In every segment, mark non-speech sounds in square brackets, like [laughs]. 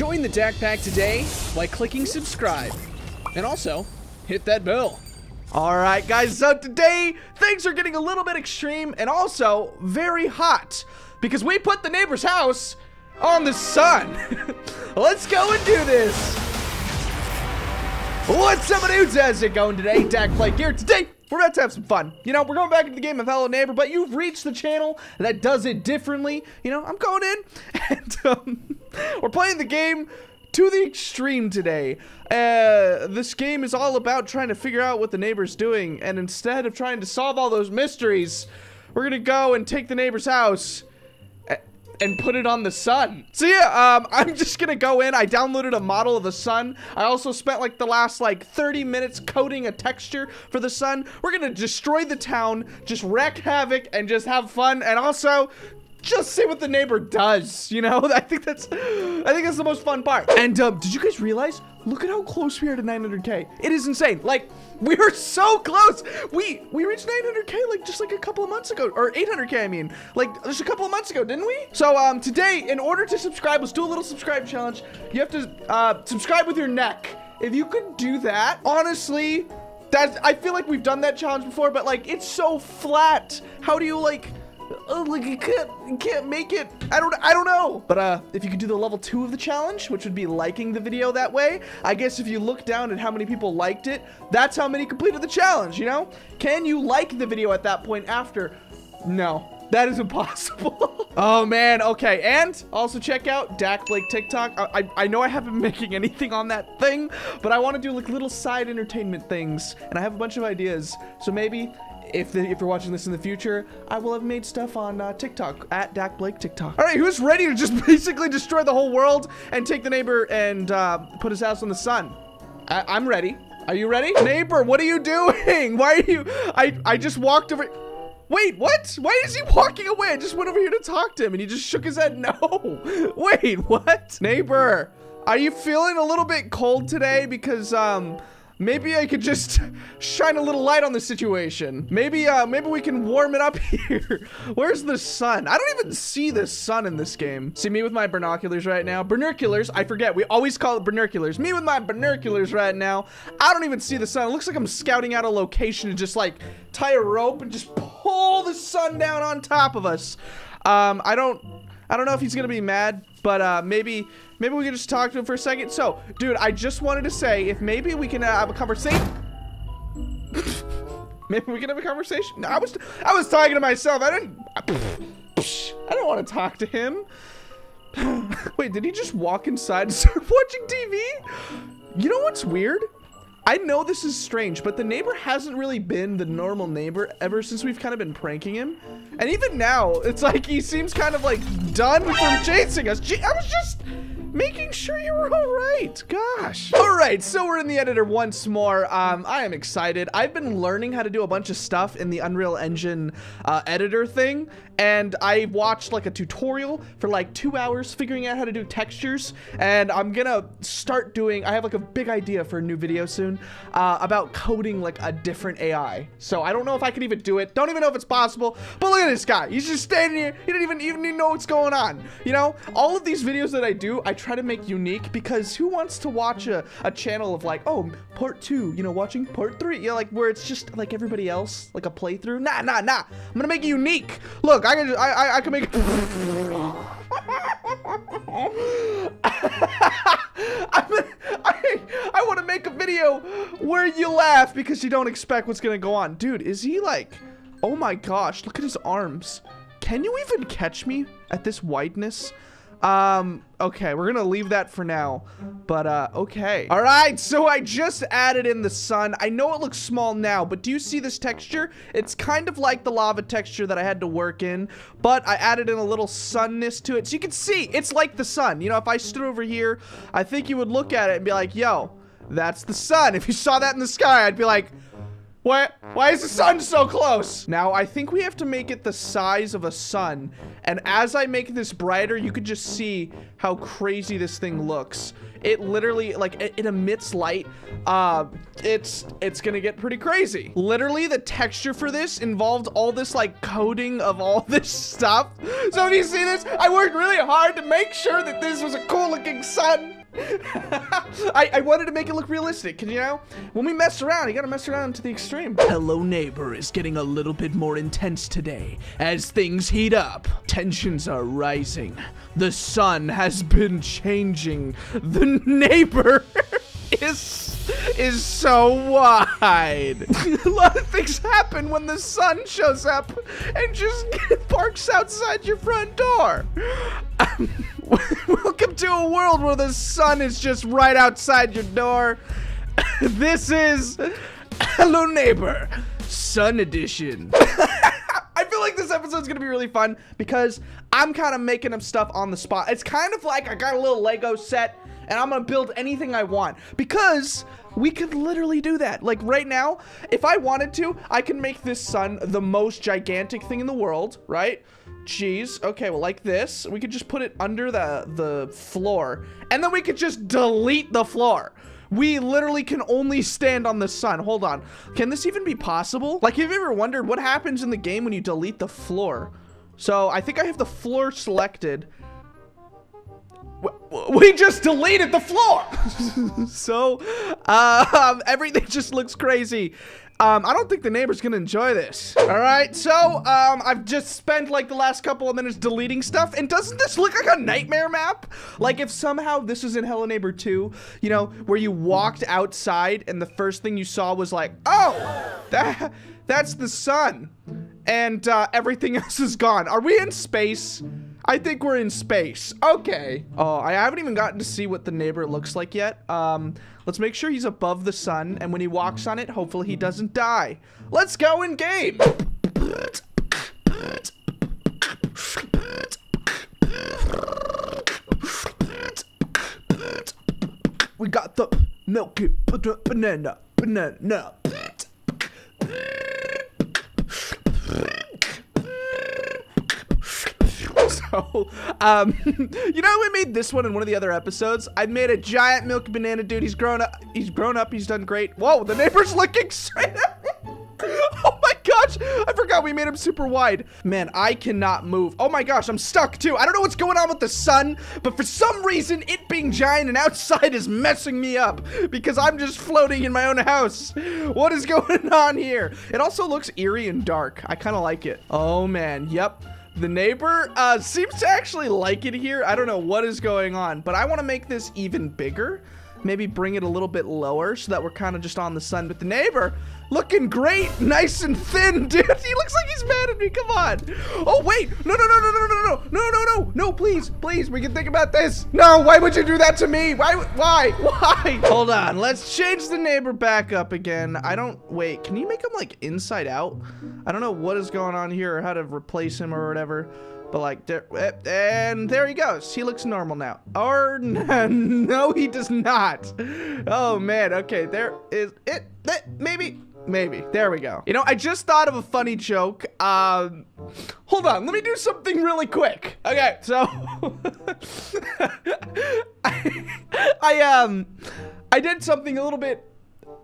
Join the Dakpack today by clicking subscribe. And also, hit that bell. All right, guys, so today things are getting a little bit extreme and also very hot because we put the neighbor's house on the sun. [laughs] Let's go and do this. What's up, dudes? How's it going today? Dak Blake here. Today, we're about to have some fun. You know, we're going back into the game of Hello Neighbor, but you've reached the channel that does it differently. You know, I'm going in, [laughs] and um, we're playing the game to the extreme today. Uh, this game is all about trying to figure out what the neighbor's doing, and instead of trying to solve all those mysteries, we're gonna go and take the neighbor's house and put it on the sun. So yeah, um, [laughs] I'm just gonna go in. I downloaded a model of the sun. I also spent like the last like 30 minutes coding a texture for the sun. We're gonna destroy the town, just wreck havoc, and just have fun, and also just see what the neighbor does. You know, [laughs] I think that's, I think that's the most fun part. And um, did you guys realize? Look at how close we are to 900k. It is insane. Like we are so close. We we reached 900k like just like a couple of months ago, or 800k. I mean, like just a couple of months ago, didn't we? So um, today, in order to subscribe, let's do a little subscribe challenge. You have to uh, subscribe with your neck. If you could do that, honestly, that I feel like we've done that challenge before, but like it's so flat. How do you like? Oh, like you can't, you can't make it. I don't, I don't know. But uh, if you could do the level two of the challenge, which would be liking the video that way, I guess if you look down at how many people liked it, that's how many completed the challenge. You know? Can you like the video at that point after? No. That is impossible. [laughs] oh, man. Okay. And also check out Dak Blake TikTok. I, I, I, know I haven't been making anything on that thing, but I want to do like little side entertainment things. And I have a bunch of ideas. So maybe if the, if you're watching this in the future, I will have made stuff on uh, TikTok at Dak Blake TikTok. All right, who's ready to just [laughs] basically destroy the whole world and take the neighbor and uh, put his house on the sun? I I'm ready. Are you ready? Neighbor, what are you doing? [laughs] Why are you? I I just walked over. Wait, what? Why is he walking away? I just went over here to talk to him and he just shook his head [laughs] no. Wait, what? Neighbor, are you feeling a little bit cold today? Because, um, Maybe I could just [laughs] shine a little light on the situation. Maybe, uh, maybe we can warm it up [laughs] here. Where's the sun? I don't even see the sun in this game. See me with my binoculars right now. Binoculars, I forget. We always call it binoculars. Me with my binoculars right now. I don't even see the sun. It looks like I'm scouting out a location to just like tie a rope and just pull the sun down on top of us. Um, I don't, I don't know if he's gonna be mad, but uh, maybe maybe we can just talk to him for a second. So, dude, I just wanted to say if maybe we can uh, have a conversation. [laughs] maybe we can have a conversation. No, I was I was talking to myself. I didn't. [sighs] I don't want to talk to him. [sighs] Wait, did he just walk inside and [laughs] start watching TV? You know what's weird? I know this is strange, but the neighbor hasn't really been the normal neighbor ever since we've kind of been pranking him. And even now, it's like he seems kind of like done from chasing us. I was just making sure you were all right. Gosh. All right, so we're in the editor once more. Um, I am excited. I've been learning how to do a bunch of stuff in the Unreal Engine uh, editor thing, and I watched like a tutorial for like two hours figuring out how to do textures, and I'm gonna start doing, I have like a big idea for a new video soon uh, about coding like a different AI. So I don't know if I can even do it. Don't even know if it's possible, but look at this guy. He's just standing here. He didn't even, even know what's going on. You know, all of these videos that I do, I try to make unique because who wants to watch a, a channel of like, oh, part two, you know, watching part three, you know, like where it's just like everybody else, like a playthrough. Nah, nah, nah. I'm gonna make it unique. Look, I can, I, I, I can make. [laughs] I, I, I want to make a video where you laugh because you don't expect what's gonna go on. Dude, is he like, oh my gosh, look at his arms. Can you even catch me at this wideness? Um, okay, we're gonna leave that for now. But, uh, okay. All right, so I just added in the sun. I know it looks small now, but do you see this texture? It's kind of like the lava texture that I had to work in, but I added in a little sunness to it. So you can see, it's like the sun. You know, if I stood over here, I think you would look at it and be like, yo, that's the sun. If you saw that in the sky, I'd be like, Why, why is the sun so close? Now, I think we have to make it the size of a sun. And as I make this brighter, you could just see how crazy this thing looks. It literally, like, it, it emits light. Uh, it's, it's gonna get pretty crazy. Literally, the texture for this involved all this, like, coding of all [laughs] this stuff. So if you see this, I worked really hard to make sure that this was a cool looking sun. I, I wanted to make it look realistic, cause you know, when we mess around, you gotta mess around to the extreme. Hello Neighbor is getting a little bit more intense today as things heat up. Tensions are rising. The sun has been changing. The neighbor [laughs] is is so wide. [laughs] a lot of things happen when the sun shows up and just [laughs] parks outside your front door. Welcome to a world where the sun is just right outside your door. [laughs] this is Hello Neighbor, Sun Edition. [laughs] I feel like this episode is gonna be really fun because I'm kind of making up stuff on the spot. It's kind of like I got a little Lego set and I'm gonna build anything I want because we could literally do that. Like right now, if I wanted to, I can make this sun the most gigantic thing in the world, right? Jeez. Okay, well, like this. We could just put it under the, the floor. And then we could just delete the floor. We literally can only stand on the sun. Hold on. Can this even be possible? Like, have you ever wondered what happens in the game when you delete the floor? So, I think I have the floor selected. We just deleted the floor! [laughs] so, uh, everything [laughs] just looks crazy. Um, I don't think the neighbor's gonna enjoy this. All right, so, um, I've just spent like the last couple of minutes deleting stuff, and doesn't this look like a nightmare map? Like if somehow this was in Hello Neighbor 2, you know, where you walked outside and the first thing you saw was like, oh, that, that's the sun. And, uh, everything [laughs] else is gone. Are we in space? I think we're in space. Okay. Oh, I haven't even gotten to see what the neighbor looks like yet. Um, let's make sure he's above the sun, and when he walks on it, hopefully he doesn't die. Let's go in game. We got the milky banana, banana. [laughs] Um, [laughs] you know, we made this one in one of the other episodes. I made a giant milk banana dude. He's grown up. He's grown up. He's done great. Whoa, the neighbor's [laughs] looking straight at me. Oh my gosh, I forgot we made him super wide. Man, I cannot move. Oh my gosh, I'm stuck too. I don't know what's going on with the sun, but for some reason, it being giant and outside is messing me up because I'm just floating in my own house. What is going on here? It also looks eerie and dark. I kind of like it. Oh man, yep. The neighbor uh, seems to actually like it here. I don't know what is going on, but I want to make this even bigger. Maybe bring it a little bit lower so that we're kind of just on the sun. But the neighbor, looking great, nice and thin, [laughs] dude. He looks like he's mad at me. Come on. Oh, wait. No, no, no, no, no, no, no, no, no, no. No, please, please. We can think about this. No, why would you do that to me? Why, why, [laughs] why? Hold on. Let's change the neighbor back up again. I don't, wait. Can you make him like inside out? I don't know what is going on here or how to replace him or whatever. But like, there, eh, and there he goes. He looks normal now. Or [laughs] no, he does not. Oh man. Okay, there is it. it maybe, maybe. There we go. You know, I just thought of a funny joke. Um, hold on. Let me do something really quick. Okay, so [laughs] I, I um, I did something a little bit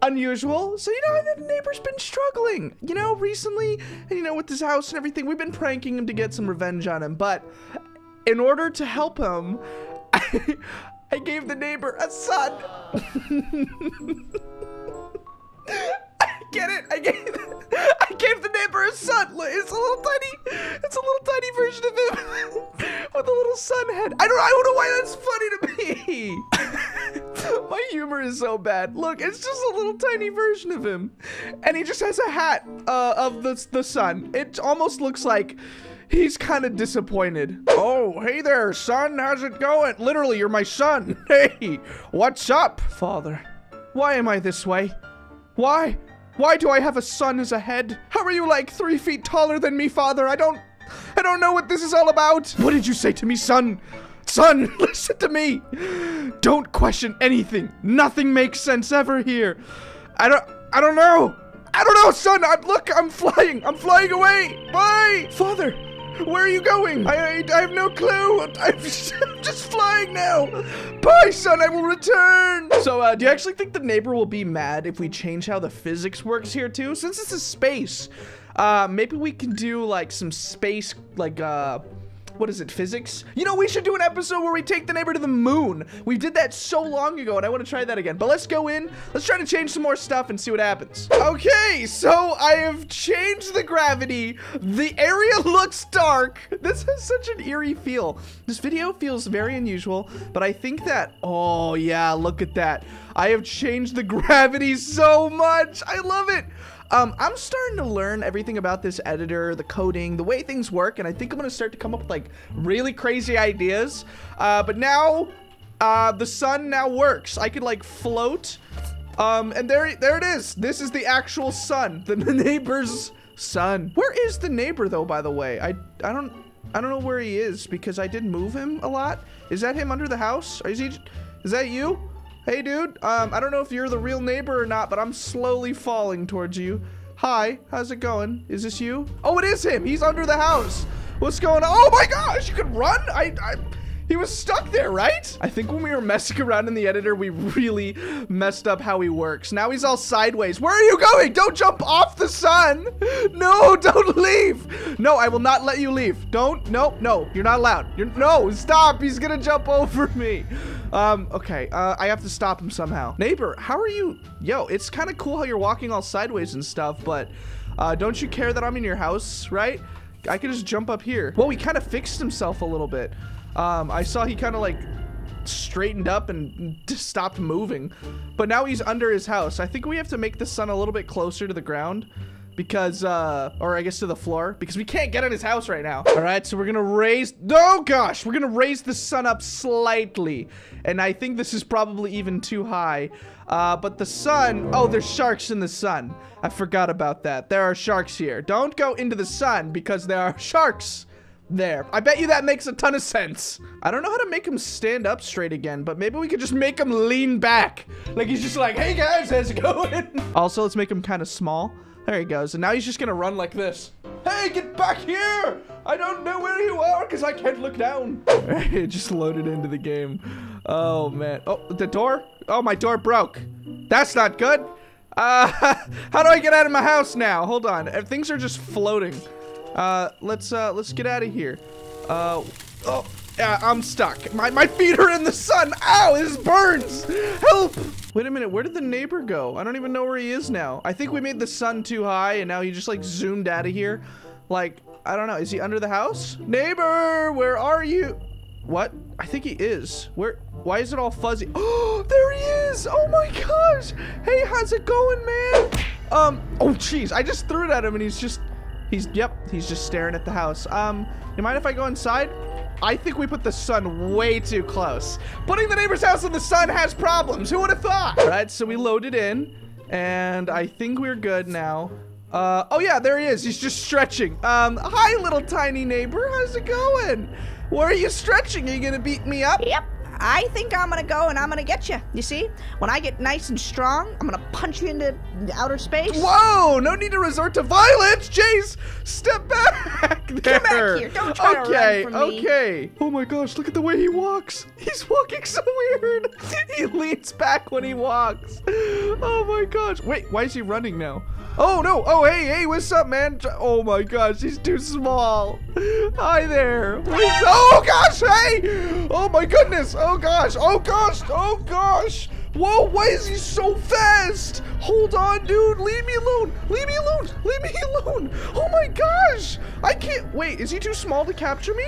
unusual. So, you know, the neighbor's been struggling, you know, recently, you know, with this house and everything. We've been pranking him to get some revenge on him. But in order to help him, [laughs] I, I gave the neighbor a son. [laughs] I get it. I gave, [laughs] I gave the neighbor a son. It's a little tiny, it's a little tiny version of him [laughs] with a little sun head. I don't, I don't know why that's funny to me. [laughs] My humor is so bad. Look, it's just a little tiny version of him, and he just has a hat uh, of the the sun. It almost looks like. He's kind of disappointed. Oh, hey there, son. How's it going? Literally, you're my son. Hey, what's up? Father, why am I this way? Why? Why do I have a son as a head? How are you like three feet taller than me, father? I don't, I don't know what this is all about. What did you say to me, son? Son, [laughs] listen to me. Don't question anything. Nothing makes sense ever here. I don't, I don't know. I don't know, son. I, look, I'm flying. I'm flying away. Bye. Father, where are you going? I, I, I have no clue. I'm just, [laughs] I'm just flying now. Bye, son. I will return. So, uh, do you actually think the neighbor will be mad if we change how the physics works here, too? Since this is space, uh, maybe we can do, like, some space, like, uh, what is it, physics? You know, we should do an episode where we take the neighbor to the moon. We did that so long ago, and I want to try that again. But let's go in. Let's try to change some more stuff and see what happens. Okay, so I have changed the gravity. The area [laughs] looks dark. This has such an eerie feel. This video feels very unusual, but I think that, oh yeah, look at that. I have changed the [laughs] gravity so much. I love it. Um, I'm starting to learn everything about this editor, the coding, the way things work, and I think I'm gonna start to come up with like really crazy ideas. Uh, but now, uh, the sun now works. I could like float. Um, and there, there it is. This is the actual sun, [laughs] the neighbor's son. Where is the neighbor though, by the way? I, I don't, I don't know where he is because I did move him a lot. Is that him under the house? Is he, is that you? Hey, dude. Um, I don't know if you're the real neighbor or not, but I'm slowly falling towards you. Hi, how's it going? Is this you? Oh, it is him. He's under the house. What's going on? Oh my gosh, you can run? I, I, he was stuck there, right? I think when we were messing around in the editor, we really messed up how he works. Now he's all sideways. Where are you going? Don't jump off the sun. No, don't leave. No, I will not let you leave. Don't, no, no, you're not allowed. You're, no, stop. He's gonna jump over me. Um, okay, uh, I have to stop him somehow. Neighbor, how are you? Yo, it's kind of cool how you're walking all sideways and stuff, but uh, don't you care that I'm in your house, right? I could just jump up here. Well, he kind of fixed himself a little bit. Um, I saw he kind of like straightened up and [laughs] stopped moving. But now he's under his house. I think we have to make the sun a little bit closer to the ground because, uh, or I guess to the floor, because we can't get in his house right now. All right, so we're gonna raise, oh gosh, we're gonna raise the sun up slightly. And I think this is probably even too high. Uh, but the sun, oh, there's sharks in the sun. I forgot about that. There are sharks here. Don't go into the sun because there are sharks there. I bet you that makes a ton of sense. I don't know how to make him stand up straight again, but maybe we could just make him lean back. Like he's just like, hey guys, how's it going? [laughs] also, let's make him kind of small. There he goes. And now he's just gonna run like this. Hey, get back here! I don't know where you are because I can't look down. [laughs] it just loaded into the game. Oh, man. Oh, the door? Oh, my door broke. That's not good. Uh, [laughs] how do I get out of my house now? Hold on. Things are just floating. Uh, let's, uh, let's get out of here. Uh, oh, yeah, I'm stuck. My, my feet are in the sun. Ow, this burns. Help. Wait a minute, where did the neighbor go? I don't even know where he is now. I think we made the sun too high and now he just like zoomed out of here. Like, I don't know, is he under the house? Neighbor, where are you? What? I think he is. Where? Why is it all fuzzy? Oh, [gasps] there he is! Oh my gosh! Hey, how's it going, man? Um, oh jeez, I just threw it at him and he's just, he's, yep, he's just staring at the house. Um, you mind if I go inside? I think we put the sun way too close. Putting the neighbor's house in the sun has problems. Who would have thought? All right, so we loaded in, and I think we're good now. Uh, oh yeah, there he is. He's just stretching. Um, hi, little tiny neighbor. How's it going? Where are you stretching? Are you gonna beat me up? Yep. I think I'm gonna go and I'm gonna get you. You see, when I get nice and strong, I'm gonna punch you into outer space. Whoa! No need to resort to violence, Jace. Step back there. Come back here. Don't try okay, to run from me. Okay. Oh my gosh! Look at the way he walks. He's walking so [laughs] weird. he leans back when he walks. Oh my gosh! Wait, why is he running now? Oh no! Oh hey hey! What's up, man? Oh my gosh! He's too small. Hi there. What's oh gosh! Hey! Oh my goodness! Oh gosh! Oh gosh! Oh gosh! Whoa, why is he so fast? Hold on, dude. Leave me alone. Leave me alone. Leave me alone. Oh my gosh. I can't. Wait, is he too small to capture me?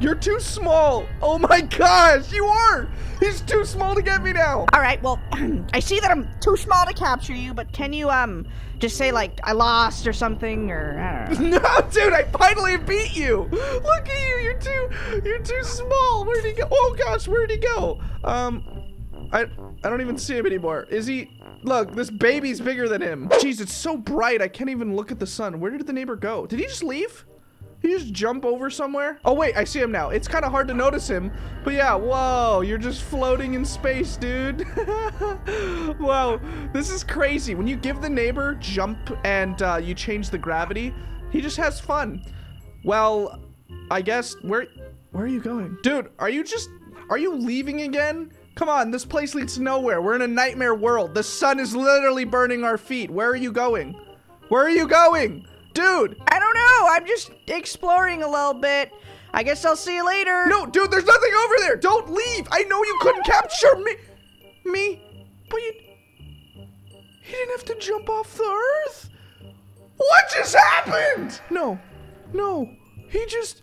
You're too small. Oh my gosh, you are. He's too small to get me now. All right. Well, [clears throat] I see that I'm too small to capture you, but can you um just say like I lost or something or I don't know. [laughs] No, dude, I finally beat you. Look at you. You're too you're too small. Where'd he go? Oh gosh, where'd he go? Um I I don't even see him anymore. Is he Look, this baby's bigger than him. Jeez, it's so bright. I can't even look at the sun. Where did the neighbor go? Did he just leave? He just jump over somewhere? Oh wait, I see him now. It's kind of hard to notice him. But yeah, whoa, you're just floating in space, dude. [laughs] wow, this is crazy. When you give the neighbor jump and uh, you change the gravity, he just has fun. Well, I guess where where are you going? Dude, are you just are you leaving again? Come on, this place leads to nowhere. We're in a nightmare world. The sun is literally burning our feet. Where are you going? Where are you going? Dude! I don't know. I'm just exploring a little bit. I guess I'll see you later. No, dude, there's nothing over there. Don't leave. I know you couldn't capture me. Me? But you. He didn't have to jump off the earth. What just happened? No, no. He just.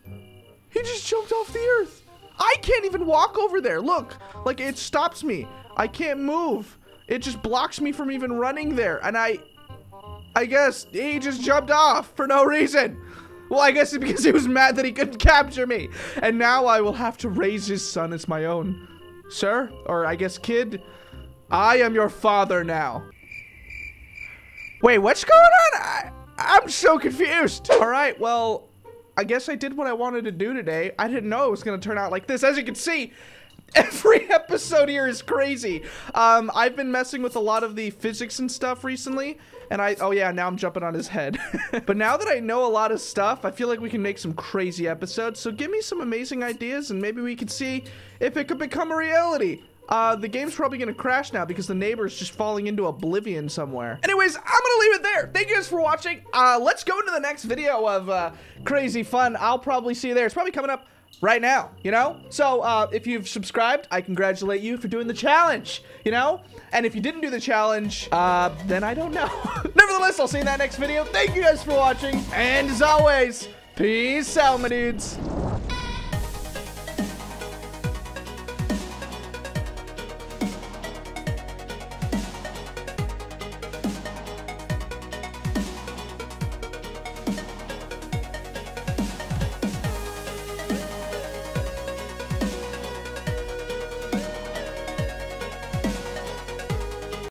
He just jumped off the earth. I can't even walk over there. Look, like it stops me. I can't move. It just blocks me from even running there. And I. I guess he just jumped off for no reason. Well, I guess it's because he was mad that he couldn't capture me. And now I will have to raise his son as my own. Sir, or I guess kid, I am your father now. Wait, what's going on? I, I'm so confused. All right, well, I guess I did what I wanted to do today. I didn't know it was going to turn out like this. As you can see, [laughs] every episode here is crazy. Um, I've been messing with a lot of the physics and stuff recently. And I, oh yeah, now I'm jumping on his head. [laughs] but now that I know a lot of stuff, I feel like we can make some crazy episodes. So give me some amazing ideas and maybe we can see if it could become a reality. Uh, the game's probably gonna crash now because the neighbor's just falling into oblivion somewhere. Anyways, I'm gonna leave it there. Thank you guys for watching. Uh, let's go into the next video of uh, crazy fun. I'll probably see you there. It's probably coming up right now, you know? So, uh, if you've subscribed, I congratulate you for doing the challenge, you know? And if you didn't do the challenge, uh, then I don't know. [laughs] Nevertheless, I'll see you in that next video. Thank you guys for watching. And as always, peace out, my dudes.